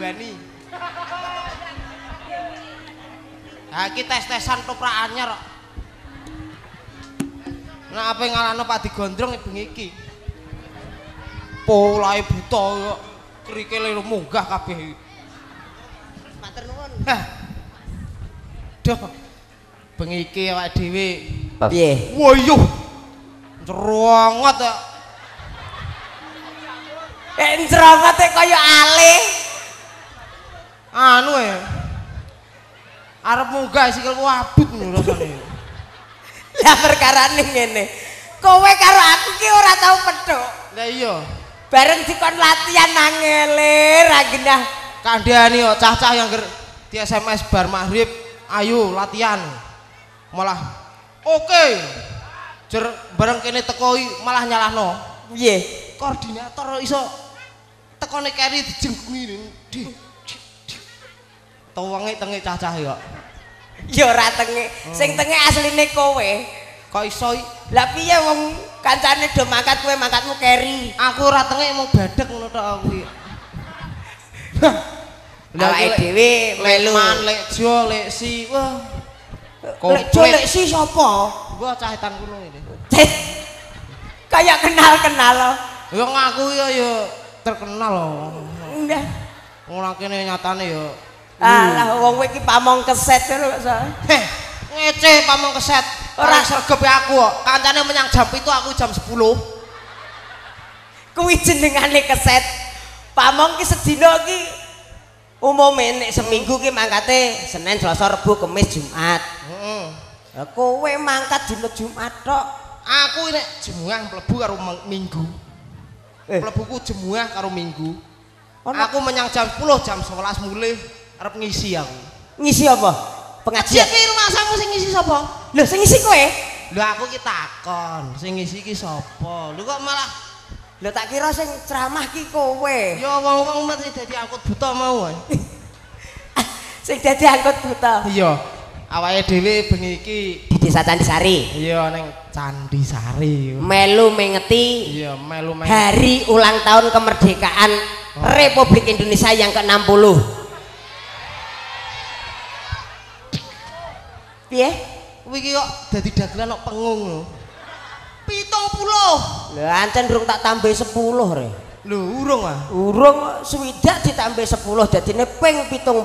dibawani. Ha iki tes-tesan toprak anyar kok. Nek ape ngalahno Pak digondrong bengi iki. Polahe buta kok krikile munggah kabeh. Matur nuwun. Hah. Duh. Bengi iki awake dhewe Piye? Woyuh. Cerongot ya. Eh njrongote kaya ale. Anu ya. Arep munggah sikilku abut ngono rasane. Lah perkarane ngene. Kowe karo aku ki ora tau pedhok. Lah iya. Bareng dikon latihan nangele ra genah. Kandhani yo cah-cah yang ger di SMS bar maghrib, ayo latihan. Malah oke. Jer bareng kene teko malah nyalahno. Piye? Koordinator iso tekone keri dijengkungi di. Tuwenge tenge cah-cah yo. Ya ora tenge. Sing tenge asline kowe. Kok iso? Lah piye wong kancane do mangkat kowe mangkatmu keri. Aku ora tenge mau badek ngono tok aku iki. Awake dhewe melu. Man, lek jo, lek si, wah. Lek colek si sapa? Gua cah etan kuno ini. Cek. Kayak kenal-kenal. Ya ngaku ya ya terkenal loh. Enggak. Ora kene nyatane ya. Alah wong kowe iki pamong keset lho so. Heh, ngece pamong keset. Ora. Sregep aku kok. Kancane menyang jam itu aku jam 10. Kuwi jenengane keset. Pamong ki sedina ki umume nek seminggu ki mangkate Senin, Selasa, Rebo, Kamis, Jumat. Heeh. Lah kowe mangkat dina Jumat tok. Aku nek jemuah mlebu karo minggu. Eh. Mlebuku jemuah karo minggu. Ono Aku menyang jam 10, jam 11 mulai arep ngisi aku. ngisi apa? Pengajian Pengajian. ki rumah samu sing ngisi sapa? Lho sing ngisi kowe? Lho aku ki takon, sing ngisi ki sapa? Lho kok malah Lho tak kira sing ceramah ki kowe. ya wong-wong umat sing dadi angkut buta mau. ae. Sing dadi angkut buta. Iya. Awake dhewe bengi iki Di Desa Candisari. iya ning Candi Sari. Melu mengeti Iya, melu melu. hari ulang tahun kemerdekaan Republik Indonesia yang ke-60. Piye? Kuwi iki kok dadi dagelan kok pengung lho. 70. Lho ancen durung tak tambah 10 re. Lho, urung ah. Urung swidak ditambah 10 dadine ping 70.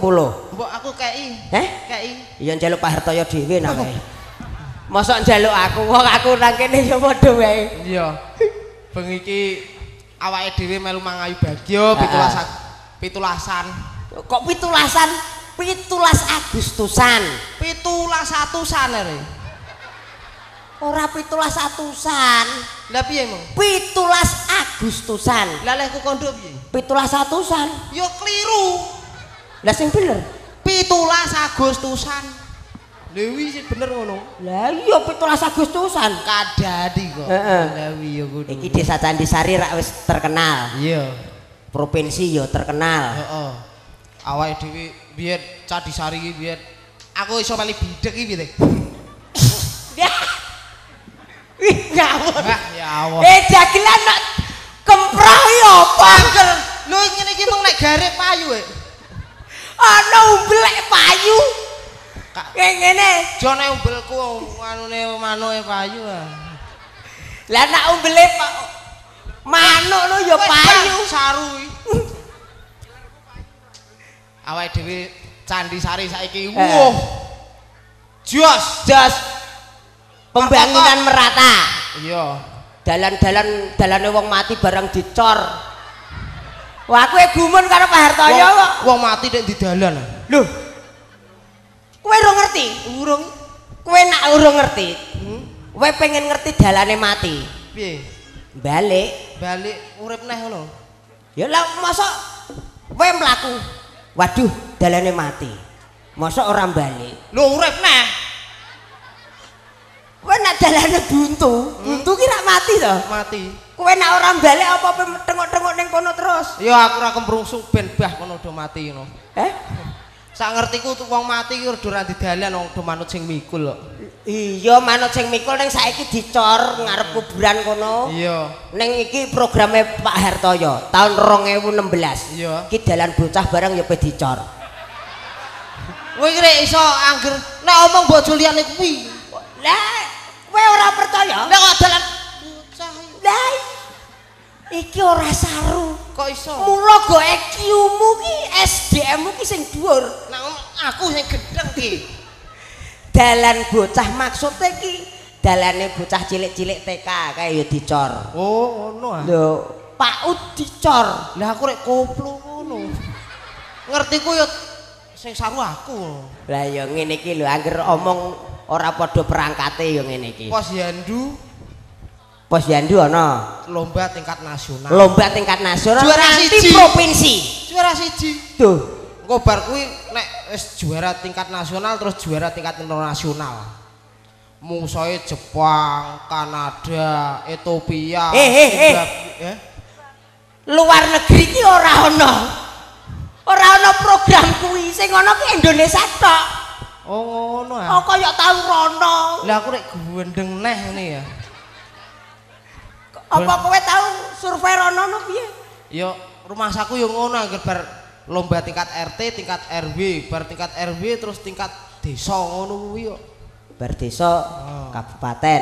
Mbok aku kei. Heh? Kei. Iya njaluk Pak Hartoyo dhewe nang wae. Mosok njaluk aku, wong aku nang kene ya padha wae. Iya. Bengi iki awake dhewe melu mangayu bagyo pitulasan. Pitulasan. Kok pitulasan? Pitulas Agustusan. Pitulas atusan re. Ora pitulas atusan. Lah piye mong? Pitulas Agustusan. Lah lek kondo piye? Pitulas atusan. Ya kliru. Lah sing bener. Pitulas Agustusan. Dewi sih bener ngono. Lah iya pitulas Agustusan. Kadadi kok. Heeh. Dewi ya kudu. Iki Desa Candisari rak wis terkenal. Iya. Provinsi yo terkenal. Heeh. Awake dhewe biyen Cadisari iki biyen aku iso meli bidek iki piye? Wih, ngawur. Wah, ya Allah. Eh dagelan nak kemproh ya apa? Angel, lho ngene iki mung nek garek payu e. Ana umblek payu. Kayak ngene. jone umbelku anune manuke payu ah. Lah nak umbele pak manuk no ya payu. saru iki. Awake dhewe Candi Sari saiki Eh. wah. Jos. Jos pembangunan merata. Iya. Dalan-dalan dalane wong mati barang dicor. Wah aku e gumun karo Pak Hartoyo kok. Wong mati nek di dalan. Lho. Kowe ora ngerti? Urung. Kowe nak urung ngerti, Hmm? kowe pengen ngerti dalane mati. Piye? Balik. Balik urip neh ngono. Ya lah mosok kowe mlaku. Waduh, dalane mati. Mosok ora balik. Lho urip neh. Kowe nak dalane buntu, buntu ki rak mati to. Mati. Kowe nak ora balik apa-apa tengok-tengok ning kono terus. Ya aku ora kemrungsung ben bah kono do mati ngono. Eh? Sak ngertiku wong mati ki rada ra didalan wong do manut sing mikul kok. Iya, manut sing mikul ning saiki dicor ngarep kuburan kono. Iya. Ning iki programe Pak Hartoyo tahun 2016. Iya. Iki dalan bocah bareng ya pe dicor. Kowe iki iso angger nek omong bojo liyane kuwi. Lah, kowe ora percaya? Nek kok dalan bocah. Lah, iki ora saru. kok iso? Mula go EQ-mu ki SDM-mu ki sing dhuwur. Nek aku sing gendeng ki. Dalan bocah maksudnya ki dalane bocah cilik-cilik TK kae ya dicor. Oh, ngono ah. Lho, PAUD dicor. Lah aku rek koplo ngono. Ngertiku ya sing saru aku. Lah ya ngene iki lho angger omong ora padha perangkate ya ngene iki. Pos Yandu Posyandu ana lomba tingkat nasional. lomba tingkat nasional Juara siji. provinsi. Juara siji. Tuh, Engko bar kuwi nek wis juara tingkat nasional terus juara tingkat internasional. Musuhe Jepang, Kanada, Ethiopia. Eh, eh, eh. Eh. luar negeri ki ora ana. Ora ana program kuwi, sing ana ki Indonesia tok. Oh ngono Oh ah. kaya tau rono. Lah aku rek gendeng neh ngene ya. Apa kowe tau survei rono no piye? Ya rumah saku yo ngono angger bar lomba tingkat RT, tingkat RW, bar tingkat RW terus tingkat desa ngono kuwi yo. Bar desa Oh. kabupaten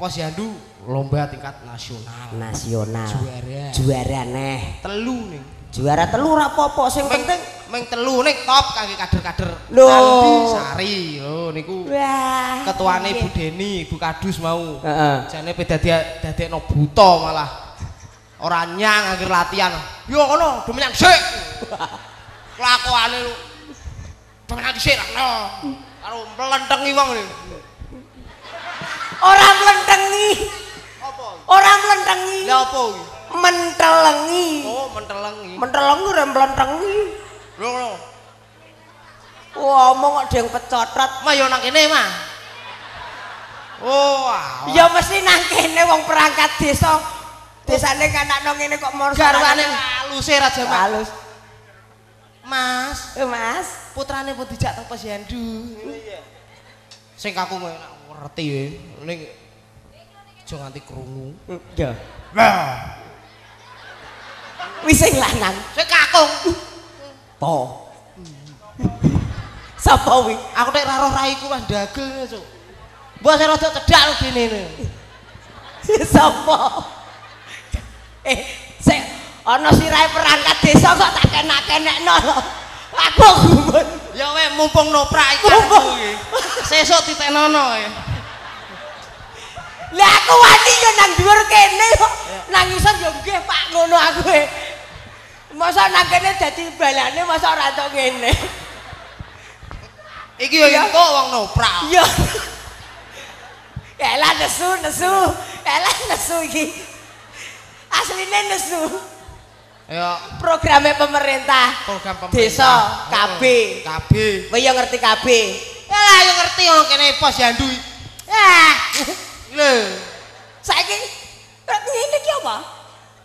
Pos Yandu lomba tingkat nasional. nasional. Juara. Juara neh. Telu ning. Juara telu ora apa-apa sing penting meng telu ning top kangge kader-kader. Andi Sari lho niku wah ketuane. Bu Deni, Bu Kadus mau. Heeh. Jane pe dadi dadekno buta malah. Ora nyang angger latihan. Yo ngono, do menyang sik. Kelakuane lu. Do menyang sik no. Karo mlentengi wong lho. Ora mlentengi. Apa? Ora mlentengi. Lah apa? Mentelengi. Oh, mentelengi. Mentelengi ora mlentengi. Lho. Wah, omong kok deng pecotot. Mah yo nang kene mah. Oh, alah. Ya mesti nang kene wong perangkat desa. Desane kanak nang ngene kok mor garwane aluse Raja Mak. halus. Mas, Eh, Mas. putrane pun dijak teng Posyandu. Sing aku nggak ngerti ya, ning aja nganti krungu. Ya. Wah, Wis sing lanang. sing kakung. Po. Sapa wi? Aku nek ra roh raiku wis dagel, Cuk. Mbok sing rada cedhak lho dene. ne. Sapa? Eh, sik ana sirahe perangkat desa kok tak kenak-kenekno. Aku gumun. Ya weh mumpung noprak iki aku iki. Sesuk ditenono ya. Lah aku wani yo nang dhuwur kene kok. Nang isor yo nggih Pak ngono aku. Masa nang kene dadi balane masa ora entuk ngene. Iki yo Ya. engko wong noprak. Iya. Elah nesu nesu. Elah nesu iki. Asline nesu. Ya Programe pemerintah. program pemerintah. Desa, KB. KB. Kowe yo ngerti KB. Ya yo ngerti wong kene Posyandu. iki. Ah, Lho, saiki ngene iki apa?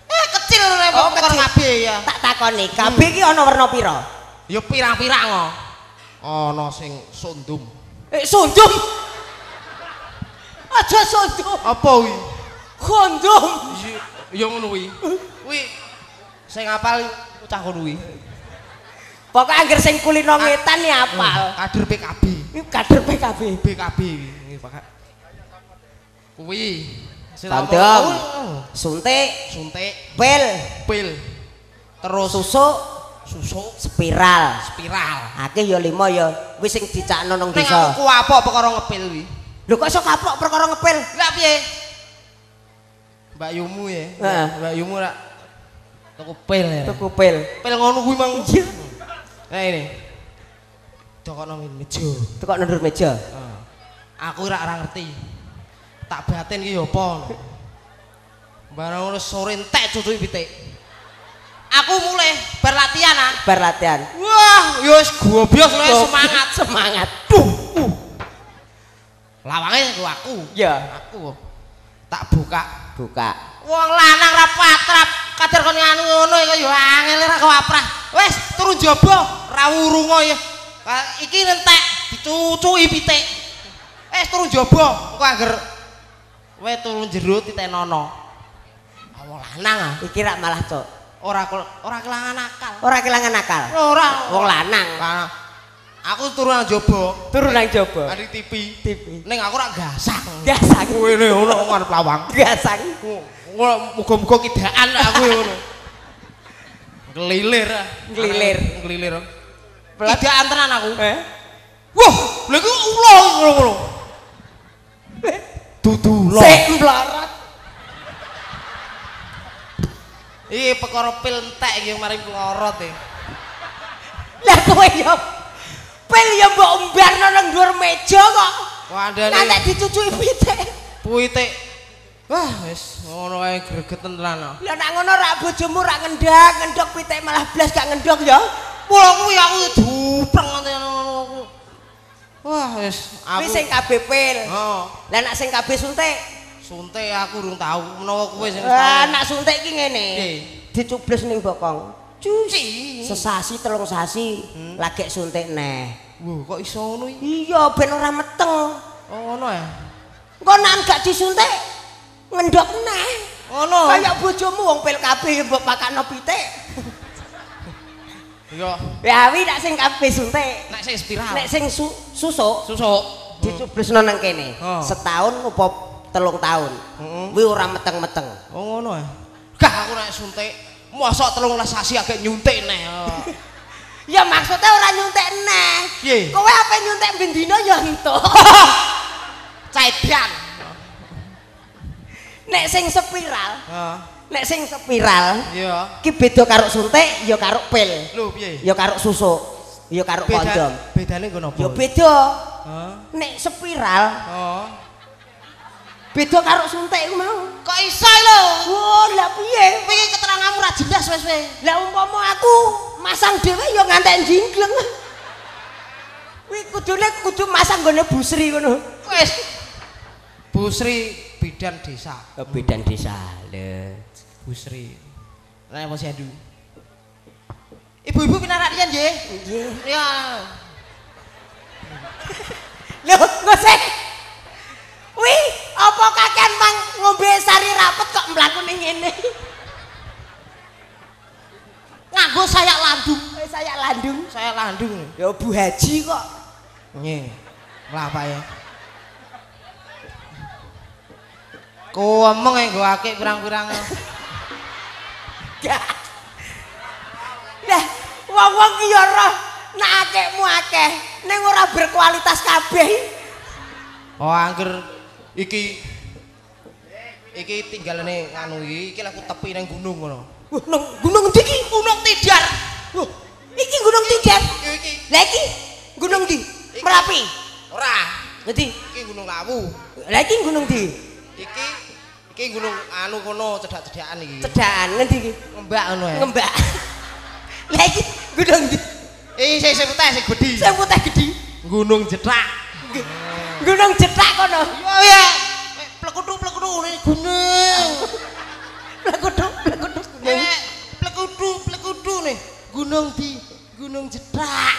Eh kecil rek Oh, kecil. KB ya. Tak takoni, KB iki ana werna pira? Ya pirang-pirang kok. Ana sing sundum. Eh, sundum. Aja sundum. Apa kuwi? Kondom. Ya ngono kuwi. Kuwi sing apal bocah ngono kuwi. Pokoke angger sing kulino ngetan ya apal. Kader PKB. Iki kader PKB. PKB kuwi. Nggih, Pak. Kuwi. Oh, Suntik, Suntik, pil, pil. Terus susuk, susuk, spiral. spiral. Akeh ya lima ya wis sing dicakno nang desa. aku kuapok perkara ngepil kuwi. Lho kok iso kapok perkara ngepil? Lah piye? Mbak Yumu ya. Heeh. Mbak Yumu rak tuku pil ya. Tuku pil. Pil ngono kuwi mang. Iya. Nah ini. Dokono meja. Tekok nendur meja. Heeh. Aku rak ora ngerti. Tak batin ki ya apa. Barang sore entek cucuki pitik. Aku mulai bar latihan ah. Bar latihan. Wah, ya wis gobios lho semangat. semangat. Duh. Uh. Lawange ku aku. Ya, Aku tak buka. buka. Wong lanang ra patrap, kader kon nganu ngono iku ya angel ra kewaprah. Wis turun jaba, ra wurungo ya. Iki nentek dicucuki pitik. Eh turun jaba, engko angger kowe turun jero titenono. Awong lanang ah. Iki rak malah cok. Ora ora kelangan akal. Ora kelangan akal. Ora. Wong lanang. Aku turun nang jaba, Turun nang jaba. ari TV. TV. Ning aku ora gasang. Gasang. Kowe ne ngono ngarep lawang. Gasang. Ngono muga-muga kidaan aku ngono. Ngelilir. ah. Ngelilir. Ngelilir. Pelat. Kidaan tenan aku. Eh? Wah, lha iku ula ngono-ngono. Dudu. Sik mlarat. Iki perkara pil entek iki mari melorot e. Lah kowe yo pil yo mbok umbarno nang dhuwur meja kok. Wandane Nanti dicucuki pitik. puitik. Wah, wis ngono ae gregeten tenan. ah. Lah nak ngono rak bojomu rak ngendak, ngendok pitik malah blas gak ngendok ya. Mula kuwi aku dupreng ngono aku. Wah, wis aku. sing kabeh pil. Lah nak sing kabeh suntik. suntik aku urung tau menawa kowe sing Lah nak suntik ki ngene. Dicubles ning bokong. cuci. Sesasi telung sasi Hmm. lagi suntik neh. Wah, kok iso ngono iki? Iya ben ora meteng. Oh, ngono ya. Engko nek gak disuntik ngendok neh. Ngono. Kayak bojomu wong pil kabeh mbok pakakno pitik. Iya, Ya wi nak sing kabeh suntik. nek sing spiral. Nek sing su susuk susuk. dicublesno nang kene. Oh. Setahun apa telung tahun. Heeh. Kuwi ora meteng-meteng. Oh, ngono ya. Gak aku nek suntik mosok 13 sasi agak nyuntik neh. Oh. Ya maksudnya ora nyuntik neh. Piye? Kowe ape nyuntik bendina ya entuk. Caidan. nek sing spiral, Heeh. Nek sing spiral Iya. ki beda karo suntik ya karo pil. Lho, piye? Ya karo susuk, ya karo kondom. bedane nggo napa? Ya beda. Heeh. Nek spiral Oh. beda karo suntik iku mau. Kok iso lho? Oh, lah piye? Kowe iki keteranganmu ra jelas wis wis. Lah umpama aku masang dhewe ya ngantek jinggleng. Kuwi kudune kudu masang gone busri ngono. Wis. Busri bidan desa. Kebedan desa. Lho. Busri. Nek Posyandu. Ibu-ibu pinarak riyen nggih? Nggih. Ya. Lho, ngosek. Wih, apa kakek mang ngombe sari rapet kok mlaku ning ngene? Nganggo sayak landung. Wis saya landung. Sayak landung. Ya Bu Haji kok. Nggih. Lapa ya. Kuwemeng nggo akeh pirang-pirang. Lah, wong-wong ki ya roh nek akehmu akeh ning ora berkualitas kabeh. Oh, angger iki iki tinggalane nganu iki iki aku tepi nang gunung ngono. Gunung gunung ndi ki? Gunung Tidar. Wah, iki gunung Tidar. Iki Lah iki gunung ndi? Merapi. ora. Ngendi? Iki Gunung Lawu. Lah iki gunung ndi? Iki iki gunung anu kono cedak-cedakan iki. Cedakan ngendi iki? Ngembak ngono ya. Ngembak. Lah iki gunung ndi? Eh sing sing putih sing gedhi. Sing putih gedhi. Gunung Jedak. Gunung cetak kono. Yo ya. Plekutu-plekutu ini gunung. Plekutuk, plekutuk gunung. Eh, plekutu, plekutu nih. Gunung di Gunung Jedak.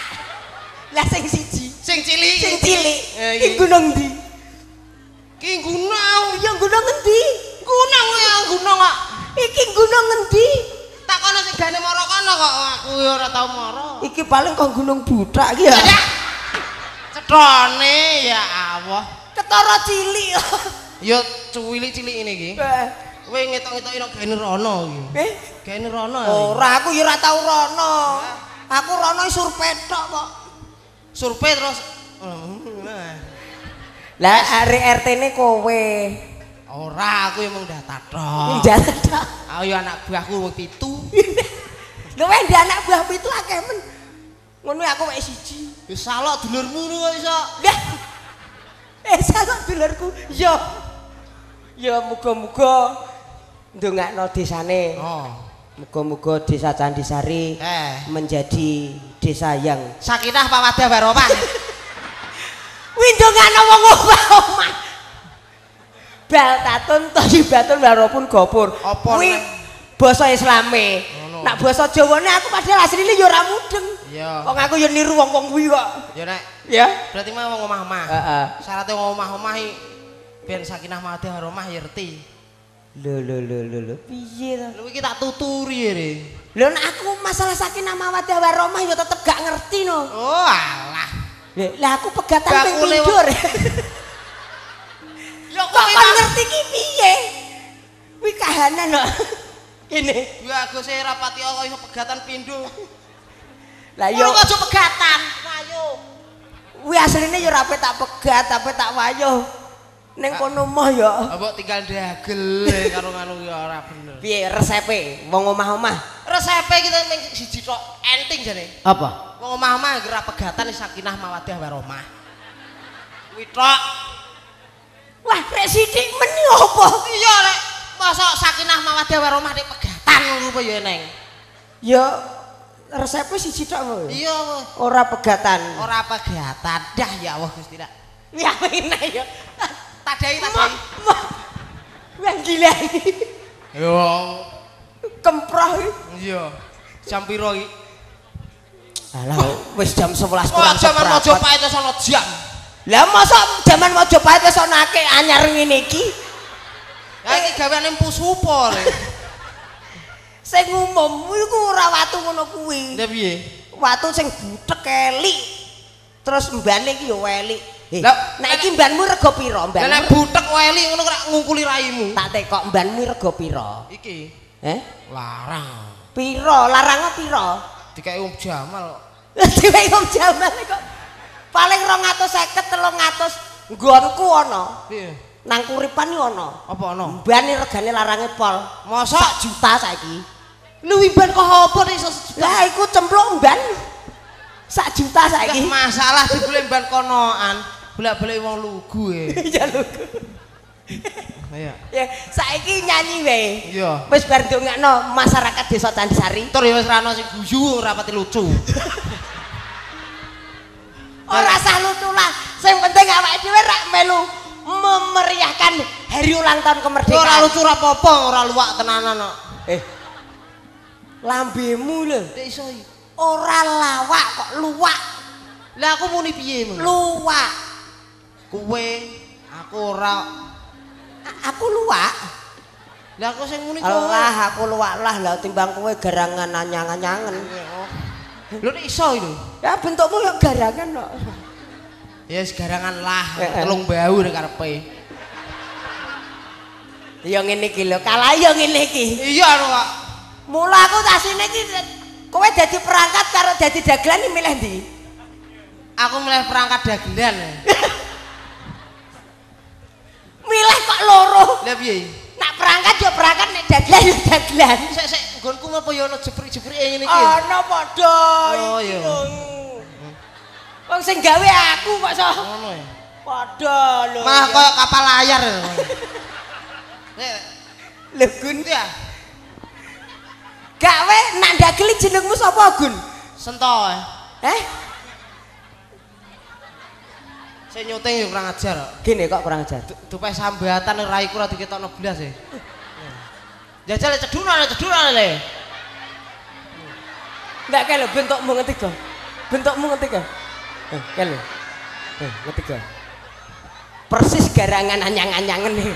Lah sing siji, Sing cilik. sing cilik. Eh, iki. gunung ndi? Ki gunung. Ya gunung endi? Gunung ya gunung kok. Iki gunung endi? Tak kono sing gane mara kono kok aku ya ora tau mara. Iki paling kok gunung budak iki ya. Cethone ya Allah. Ketara cilik. Ya cuwilik-cilik ini iki. Eh, Kowe ngetok-ngetok ino gane rono iki. Eh, Gane rono. ora aku ya ora tau rono. Aku rono surpetok kok. Survei terus Lah arek RT-ne kowe. ora aku yang mung data tok. Njalan tok. Aku ya anak buahku wong pitu. Lho wae ndek anak buah pitu akeh men. Ngono aku wae siji. Ya salok dulurmu kok iso. Eh salah dulurku. Ya. Ya muga-muga ndongakno desane. Oh. Muga-muga desa Candisari Eh, menjadi desa yang sakinah pawadah warahmah. Kuwi ndongakno wong omah. Baltatun thayyibatun warapun gopur. Apa Kuwi basa Islame. Nak basa Jawane aku padahal asline ya ora mudeng. Iya. Wong aku ya niru wong-wong kuwi kok. Ya nek Ya. berarti mah wong omah-omah. Heeh. Syaratnya wong omah-omah iki ben sakinah mawaddah warahmah ya ngerti. Lho lho lho lho lho. Piye to? Lho iki tak tuturi ya, Re. Lho nek aku masalah sakinah mawaddah warahmah ya tetep gak ngerti no. Oh alah. Lah lah aku pegatan ping boleh, pindhur. Ya Kok kon ngerti ki piye? Kuwi kahanan kok. Ini. Ya Gus e rapati kok iso pegatan pindho. Lah Yo yo kok aja pegatan. Ayo. kuwi asline yo rape tak pegat, tapi tak wayuh. Ning kono mah ya. Mbok tinggal dagel e karo nganu ya ora bener. Piye resepe wong omah-omah? Resepe kita ming siji tok enting jane. Apa? Wong omah-omah gerak pegatan sakinah mawaddah warahmah. Kuwi tok. Wah, rek sithik meni apa? Iya rek, masa sakinah mawaddah warahmah nek pegatan ngono apa ya neng. Ya resepe siji tok kok. Iya. Ora pegatan. ora pegatan. Dah ya Allah Gusti dak. Ya enak ya. Tadai tadai. mah. Gila ini. Yo. Kemproh iki. Iya. Jam piro iki? Alah, wis jam 11 Wah, kurang jaman seprapat. Mojopahit wis ana jam. Lah masa jaman Mojopahit wis ana akeh anyar ngene iki? Ya iki gaweane empu supo le. Sing umum iku ora watu ngono kuwi. Lah piye? Watu sing butek elik. Terus mbane iki ya welik. Eh, Lah, nek iki mbanmu rega pira, Lah nek butek weli ngono kok ngungkuli raimu. Tak tekok mbanmu rega pira? Iki Eh? larang. Pira? Larangnya pira? Dikai Om Jamal. Dhewe kok jaman kok paling 250 300 nggonku ana. Piye? Nang kuripan yo ana. Apa ana? Mbane regane larange pol. Sak juta saiki. lu iban kok apa nek iso sejuta? Lah iku cempluk mban. Sak juta Gak saiki. masalah dibeli ban konoan. Bolak-balik wong lugu e. Ya lho. Iya. Ya saiki nyanyi wae. Iya. Wis bar ndongakno masyarakat Desa Candisari. Tur ya wis ra ono sing guyu ora pati lucu. Ora sah lucu lah. Sing penting awake dhewe rak melu memeriahkan hari ulang tahun Ora kemerdekaan. lucu ora apa-apa, ora luwak tenanan kok. Eh. Lambemu lho. Nek iso. Ora lawak kok luwak. Lah aku muni piye mung? Luwak. Kowe aku ora Aku luwak. Lah aku sing muni kowe. Allah aku luwak lah lah timbang kowe garangan anyang-anyangen. Lho nek iso lho. Ya bentukmu ya garangan kok. Ya segarangan lah, Eh, eh. telung bau nek karepe. Ya ngene iki lho, kalah ya ngene iki. Iya lho, Kak. Mula aku tasine iki kowe dadi perangkat karo dadi dagelan milih ndi? Aku milih perangkat dagelan. Milih kok loro. Lah piye? Nak perangkat ya perangkat nek dagelan ya dagelan. Sik sik nggonku apa ya ono jeprik-jeprike ngene iki. Ana padha Oh, iki iya. lho. Wong sing gawe aku kok so. Ngono ya. Padha lho. Ya. koyo kapal layar. Nek Lho Gun ya gawe nak dagel iki jenengmu sapa Gun? sento. eh. Sing nyuting yo kurang ajar. kok. Gini kok kurang ajar. Dupe sambatan raiku ora diketokno blas e. Jajal ceduna ceduna le. Enggak kae lho bentukmu ngerti kok. Bentukmu ngerti kok. Eh, kae lho. Eh, ngerti kok. Persis garangan anyang-anyangen iki.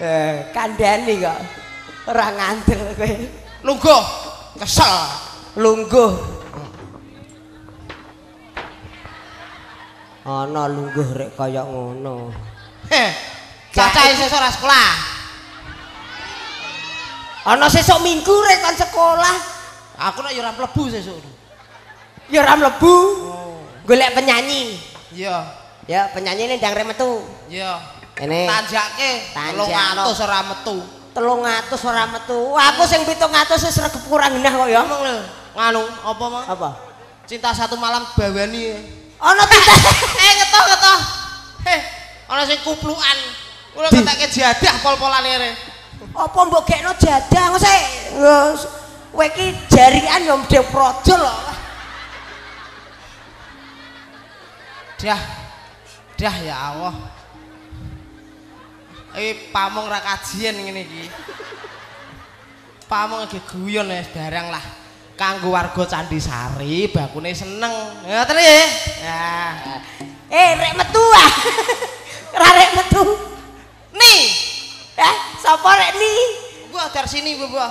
Eh, kandhani kok. Ora ngandel kowe. Lungguh. Kesel. Lungguh. Ana lungguh rek kaya ngono. Heh. Cacahe sesuk ora sekolah. Ana sesuk minggu rek kon sekolah, Aku nek yo ora mlebu sesuk. ya ora mlebu. Oh. Golek penyanyi. Iya. Ya, penyanyi ini ndang rek metu. Iya. Ini Tanjake Tanjakno. 300 ora metu. telung atus ora metu. Aku sing pitung atus wis regep kurang genah kok ya. Ngomong lho, nganu apa mah? Apa? Cinta satu malam bawani. Ana tinta. Eh ngetoh ngetoh. Heh, ana sing kuplukan. Di. ketake jadah pol-polane re. Apa mbok gekno jadah sik. Wes, Kowe iki jarian ya mdhe projol kok. Dah. Dah ya Allah. Eh pamong ra kajian ngene iki. Pamong lagi guyon wis barang lah. Kanggo warga Candi Sari bakune seneng. Ngoten ya. Ya. Eh, rek metu ah. Ora rek metu. Nih, Eh, sapa rek ni? gua dari sini gua.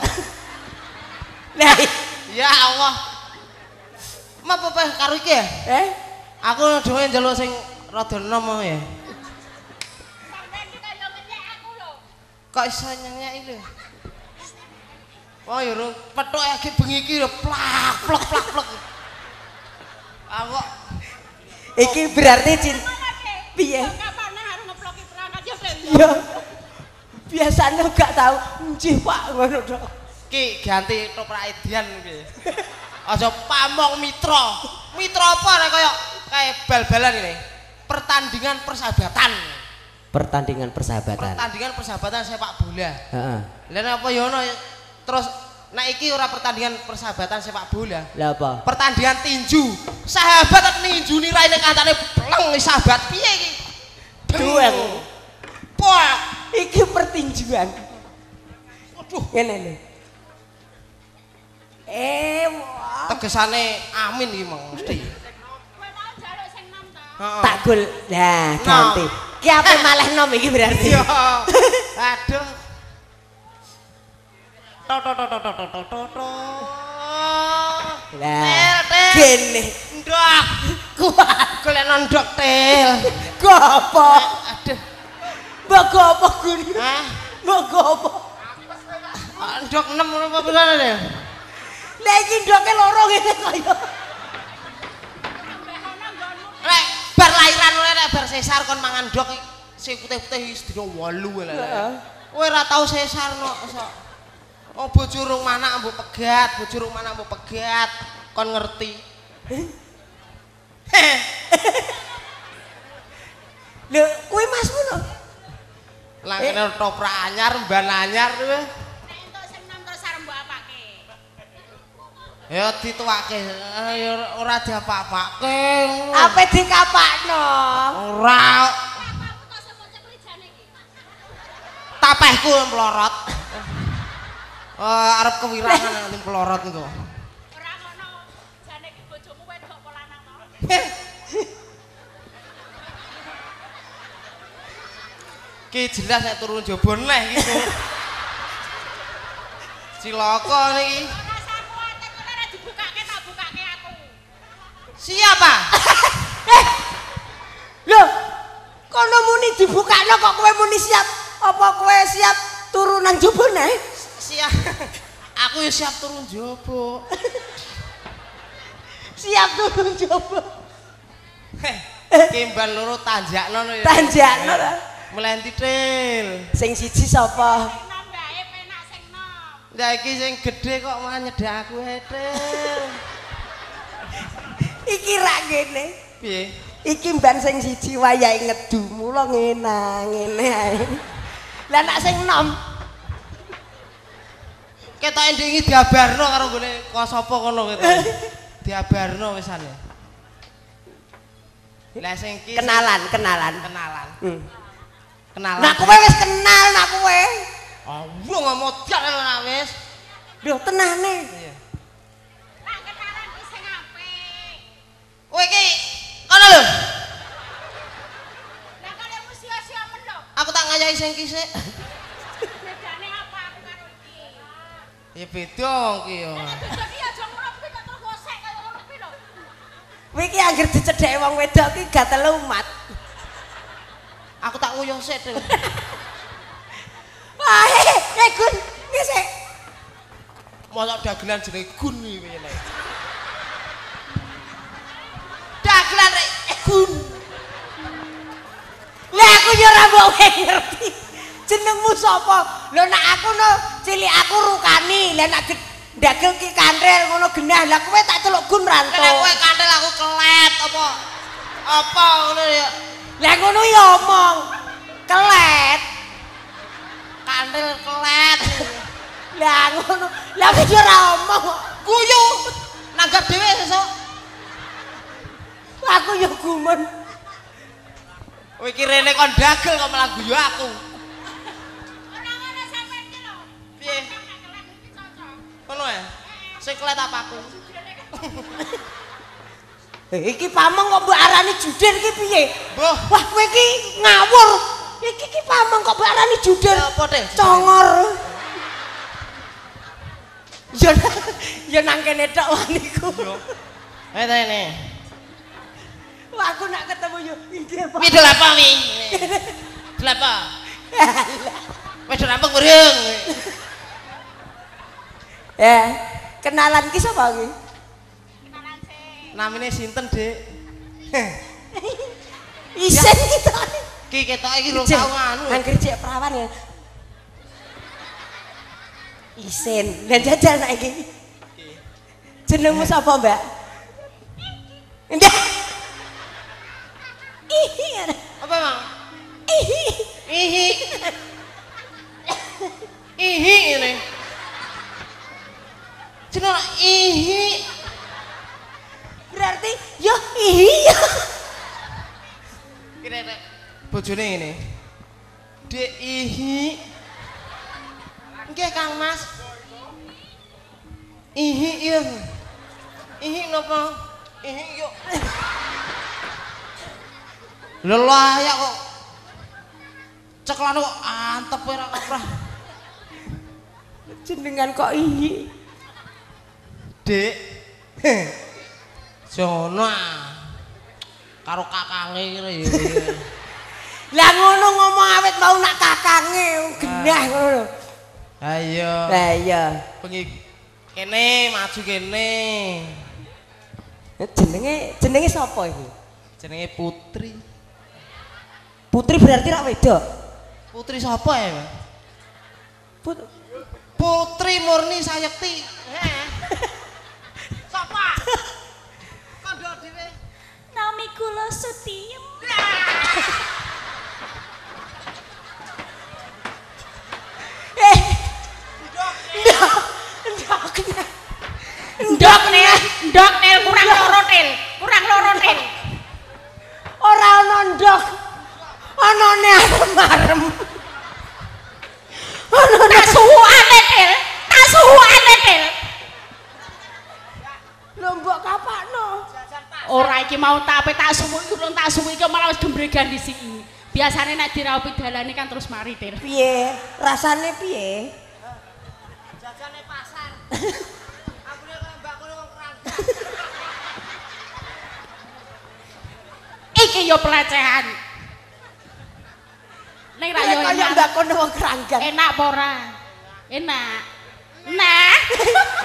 Lah, Ya Allah. Ma apa karo iki ya? eh, Aku dhewe njaluk sing rada enom ya. Kok iso nyanyi lho? Oh ya ru petuk iki bengi iki lho plak plak plak plak. Aku iki berarti cin piye? Ya. Biasanya gak tahu. Njih, Pak, ngono tok. ki ganti toprak edian piye. Aja pamong mitra. Mitra apa nek kaya kae bal-balan ini. Pertandingan persahabatan. Pertandingan persahabatan. Pertandingan persahabatan sepak bola. Heeh. Lah apa ya ono terus nek iki ora pertandingan persahabatan sepak bola. Lah apa? Pertandingan tinju. Sahabat ninjuni raine kancane pleng sahabat piye iki? Duel. Pok. Iki pertinjuan. Waduh, Ngene lho. Eh, wah. tegesane amin iki mesti. Heeh. tak gol. Nah, ganti. Ki ape malah nom iki berarti. Iya. Aduh. Lah, Tel, tel. gene. Ndok. Kuat. Golek ndok tel. Gopo. Aduh. Mbok gopo. Hah? Mbok gopo. Ndok 6 apa pirane ya? Lah iki ndoke loro ngene kaya. Rek, bar lairan oleh rek bar sesar kon mangan ndok sing putih-putih wis dina 8 lho. Heeh. Kowe ora tau sesar no. sok. Oh bojo rung manak mbok pegat, bojo rung manak mbok pegat. Kon ngerti. Lho, kuwi masmu lho. Lah kene toprak anyar, mban anyar kuwi. Ya dituwake, Eh, ya ora diapa-apake. Ape dikapakno? Ora. Tapehku melorot. Eh arep kewirangan nanti pelorot niku. Ki jelas nek turun jaba neh iki. Cilaka niki. Siapa? Lho, kono muni dibukakno kok kowe muni siap? Apa kowe siap turu nang jaba nae? Siap. Aku ya siap turun jaba. Siap turu jaba. Kimban loro tanjakno lho ya. Tanjakno ta? Melenti til. Sing siji sapa? Ya iki sing gedhe kok malah nyedhak aku ae. Iki ra ngene. Piye? Iki mban sing siji wayahe ngedu, mula ngene ngene ae. Lah nek sing enom, Ketok endingi diabarno karo gone kok sapa kono ketok. Diabarno. Lah sing iki kenalan, kenalan. kenalan. Hmm. Kenalan. Nah kowe wis kenal nak kowe. Oh, wong modal lah wis. Lho tenane. Iya. Kowe iki kono lho. Aku tak ngayahi sing iki sik. Ya beda ki yo. Kowe iki anggere dicedhek wong wedok iki gatel umat. Aku tak nguyuh sik til. Wah, eh, Gun, iki sik. Mosok dagelan jenenge Gun iki piye. Dagelan rek eh, Gun. Lah aku yo ora mbok ngerti. Jenengmu sapa? Lho nek aku no cilik aku Rukani, lah di- dagel ki Kandrel ngono genah. Lah kowe tak celuk Gun Ranto. Nek kowe kanthil aku kelet apa? Apa ngono ya? Lah ngono ya omong. Kelet. Kanthil kelet. Lah ngono. Lah yo ora omong. Guyu. Nanggap dhewe sesuk. Aku yo gumun. Kowe iki rene kon dagel kok malah guyu aku. Sing klet apa aku? Eh, iki pamong kok mbok arani judir iki piye? Mbah, Wah, kowe iki ngawur. Iki iki pamong kok mbok arani judir. Apa, Dek? Congor. Ya ya nang kene tok waniku. Eh ini. Wah, aku nak ketemu yo iki apa? Wi dol apa wi? Dol apa? Wis rampung murung. Eh, kenalan ki sapa ki? Namine sinten, Dik? Isen kita. Ki ketok iki rong tau anu. Angger cek perawan ya. Isen, dan jajal nak iki. Jenengmu sapa, Mbak? Ndak. Ihi. Apa, Mang? Ihi. Ihi. Ihi ini. Cina ihi. Berarti yo ihi. Kira rek bojone ngene. Dek ihi. Nggih Kang Mas. Ihi iya. Ihi napa? Ihi yo. Layak kok. Ceklan kok antep ora kaprah. Jenengan kok ihi. Dek. Jono ah. karo kakange kira. Lah ngono ngomong awet mau nak kakange genah ngono lho. Ayo. Lah iya. Bengi kene maju kene. Jenenge jenenge sapa iki? Jenenge Putri. Putri berarti rak wedok. Putri sapa ya? Put Putri Murni Sayekti. Heh. Sapa? Kandha dhewe. Nami kula Sutiem. Eh. Ndok. Ndok. Ndok nil, ndok nil kurang loro nil, kurang loro nil. Ora ana ndok. Arem-arem. Anane Tak suwuane nil, tak suwuane nil. Lho mbok kapakno. Ora iki mau tak ape tak suwu iki urung tak suwu iki malah wis gembregan disiki. Biasane nek diraupi dalane kan terus mari nil. Piye? Rasane piye? Jajane pasar. Aku nek mbak kono wong kerangka. Iki yo pelecehan. Ning ra yo Kaya enak. mbak kono wong keranggan. Enak apa ora? Enak. Nah.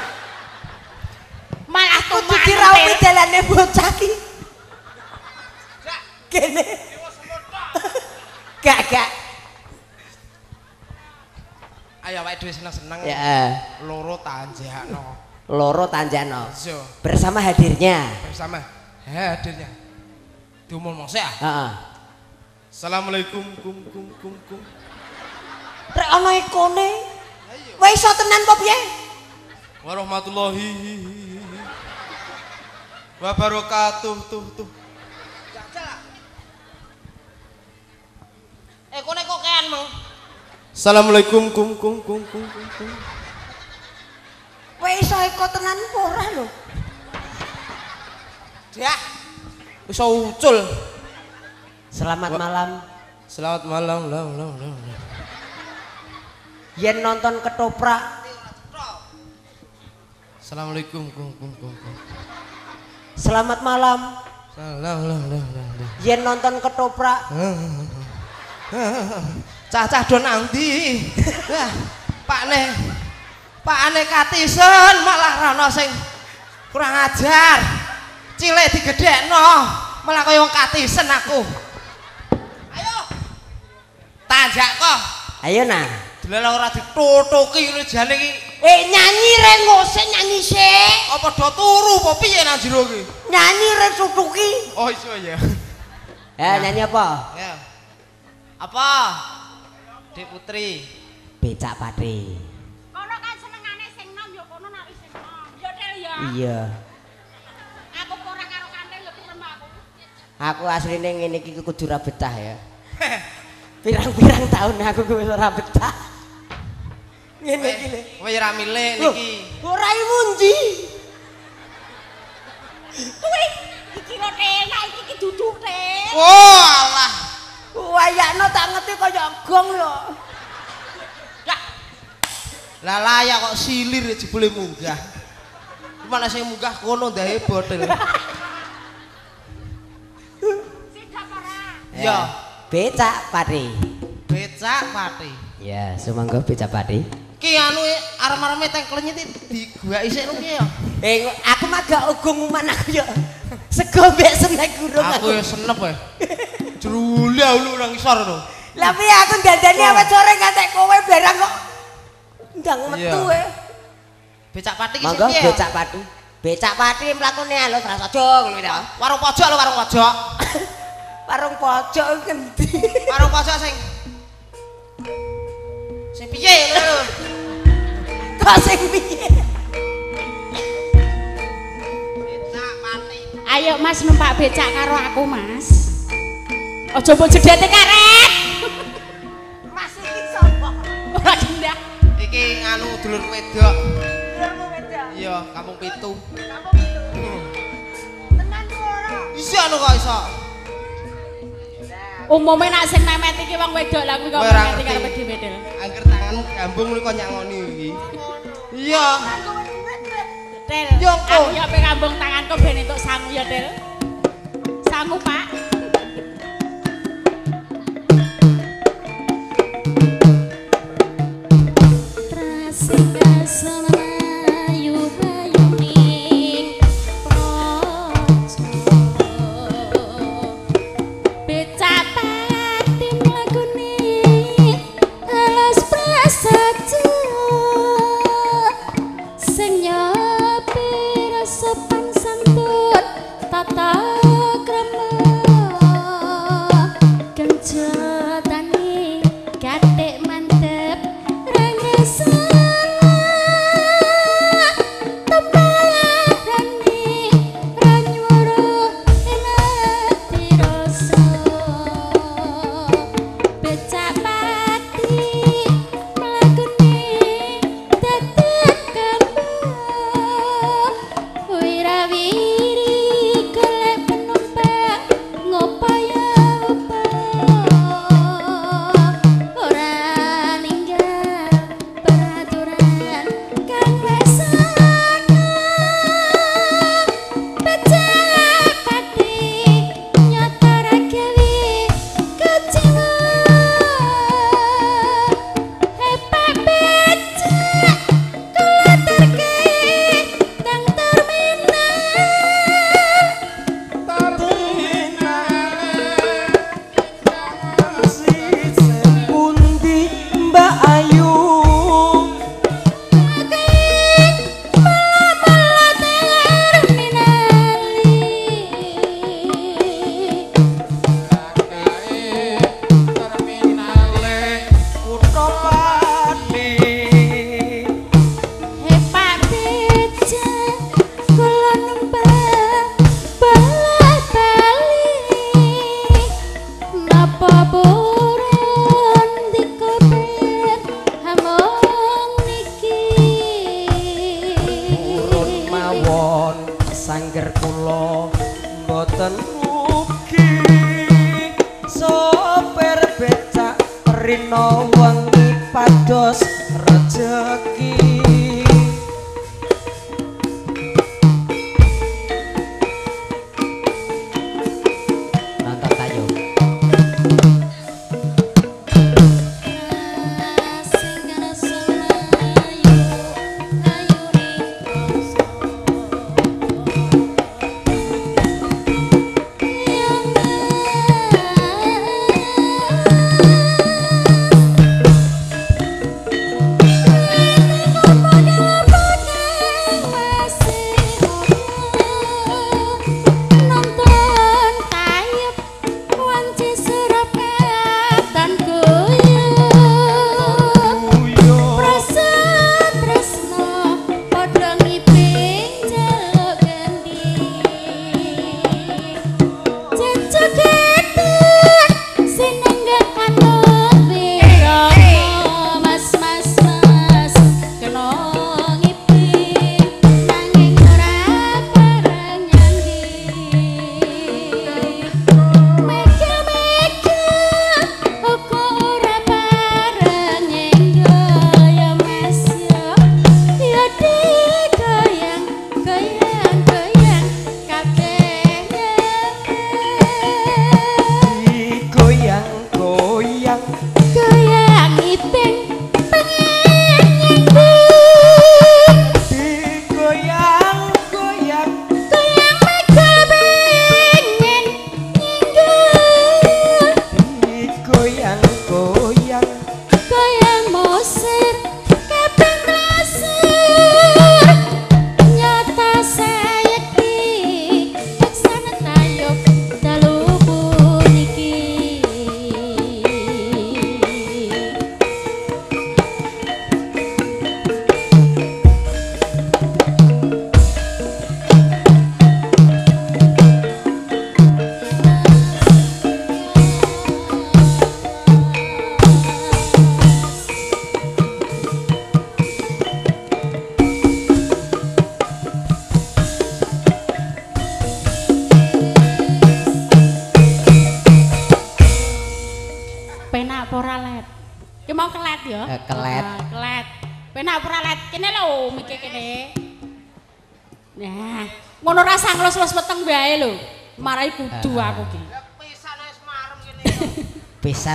Malah Kudu Nil. dalane bocah ki. Kene. Gak gak. Ayo awake dhewe seneng-seneng. Ya, Loro tanjakno. loro Tanjano. Iya, Bersama hadirnya. bersama hadirnya. Diumum mong ah. Heeh. Assalamualaikum kum kum kum kum. Rek ana ikone. Wis iso tenan apa piye? Warahmatullahi wabarakatuh tuh tuh. Eh kone kok kean mau? Assalamualaikum kum kum kum kum kum. kum. Wis iso iko tenan ora lho? Ya. Iso ucul. Selamat Wah. malam. Selamat malam, lam lam lam. Yen nonton ketoprak Assalamualaikum kum kum kum kum. Selamat malam. Lam lam lam. lam. Yen nonton ketoprak Cacah don andi. Wah, Pak ne. Pak ne katisen malah rono sing kurang ajar. Cilik digedhekno, malah kaya wong katisen aku. Ayo. Tanjak kok. Ayo nah. Delala ora ditutuki jane iki. Eh nyanyi re ngose nyanyi sik. Apa do turu apa piye nang jero iki? Nyanyi re tutuki. Oh iso ya. Ya nyanyi apa? Ya. Apa? Dek Putri. Becak pati. Kono kan senengane sing nom ya kono nak wis sing nom. Ya Del ya. Iya. Aku kok ora karo kanthil ya pirem aku. Aku asline ngene iki kudu ra betah ya. Pirang-pirang tahun aku wis ora betah. Ngene iki lho. Eh, Kowe ora milih niki. Ora iwunji. Kowe iki lho enak iki iki duduke. Oh alah. Wayakno tak ngerti kaya gong yo. Lah layak kok silir ya, jebule munggah. mana nek sing munggah kono ndae botel. Sidak para. Ya. ya becak pati. Becak pati. Ya, sumangga becak pati. Ki anu arem-areme tengklenye di gua isik lho ki ya. Eh, aku mah gak ugung uman aku yo. Sego mbek senek gurung Aku ya senep e. Jruli lu nang isor to. Lah piye aku dandani awet sore ngantek kowe barang kok ndang metu e. Becak pati ki sing piye? becak pati. Becak pati mlakune alus rasa aja ngono to. Warung pojok lho warung pojok. Warung pojok ngendi? Warung pojok sing Sing piye lho? Kok sing piye? Ayo Mas numpak becak karo aku Mas. Aja mbok jedete karet. Mas iki sapa? Ora gendah. Iki nganu dulur wedok. Lurmu beda. Iya, kampung pitu. Kamu gitu. Tenan ora? Iso anu kok iso. Umume nak sing memet iki wong wedok lah kuwi kok memet karo wedel. Angger tanganmu gambung lu kok nyangoni iki. Iya. Del. Yo, kok. Aku ya pengen ngambung tanganku ben entuk sangu ya, Del. Sangu, Pak.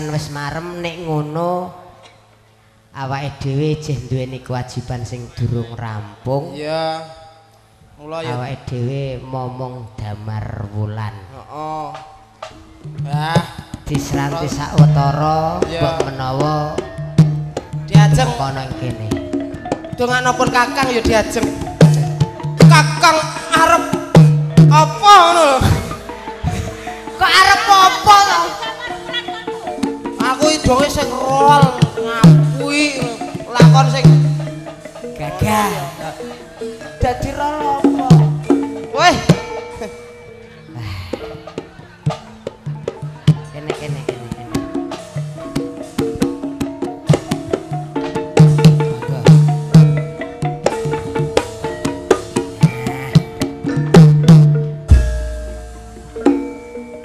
Pisan wis marem nek ngono awake dhewe jeh duweni kewajiban sing durung rampung. Iya. Mula ya. Awake dhewe momong damar wulan. Heeh. Ah disranti sawetara Iya. mbok menawa diajeng. kono kene. Donganipun kakang ya diajeng. Kakang arep apa ngono lho? Kok arep apa to aku idonge sing rol ngapui lakon sing gagah. Dadi rolo apa? Weh! Kene kene kene kene.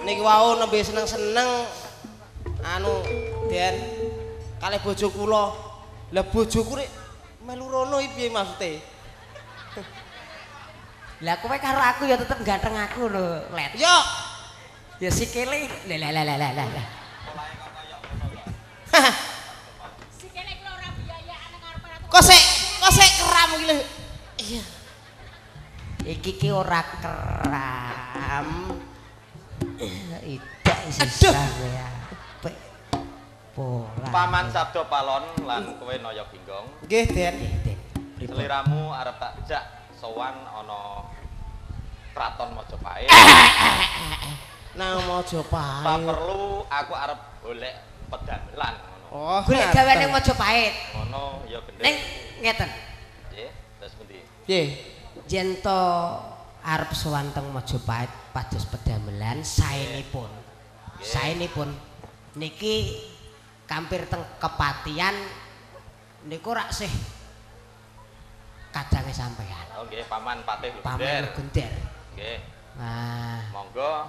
Niki wau nembe seneng-seneng anu Den kalih bojo kula lah bojoku rek melu rono iki piye maksude Lah kowe karo aku ya tetep ganteng aku lho, Let. yo Ya sikile lah lah lah lah lah. lah. Sikile kula ora biayaan ngarep aku. kok sik kok sik keram iki lho iya Iki ki ora keram. Idak sisa kowe Pola. Paman Sabdo Palon lan kowe Naya Ginggong. nggih Den? Seliramu arep tak jak sowan ana Kraton Majapahit. nang Majapahit Apa perlu aku arep golek pedamelan ngono. oh Golek gaweane Majapahit. Ngono ya gendeng. Ning ngeten, Nggih, terus pundi? piye yen to arep sowan teng Majapahit pados pedamelan saenipun. Saenipun niki kampir teng kepatian niku rak sih kadange sampean. Oh nggih, Paman Patih Pamer Lugender. gender. Nggih, Nah, monggo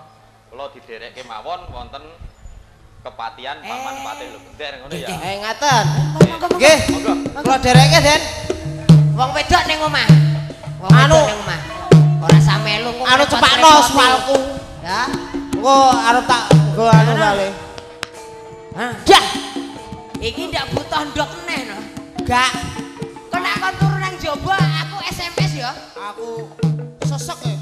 kula diderekke mawon wonten kepatian Paman Eh. Patih Lugender ngono ya. Nggih, eh ngaten nggih Monggo. kula dereke Den Wong wedok ning omah. Wong Anu. wedok ning omah. Ora samelu kok anu cepakno swalku Ya. engko arep tak nggo anu Anu. kali Hah? Dah. Iki ndak butuh ndok neh no. gak nek kon turu nang jaba aku SMS ya. aku sesek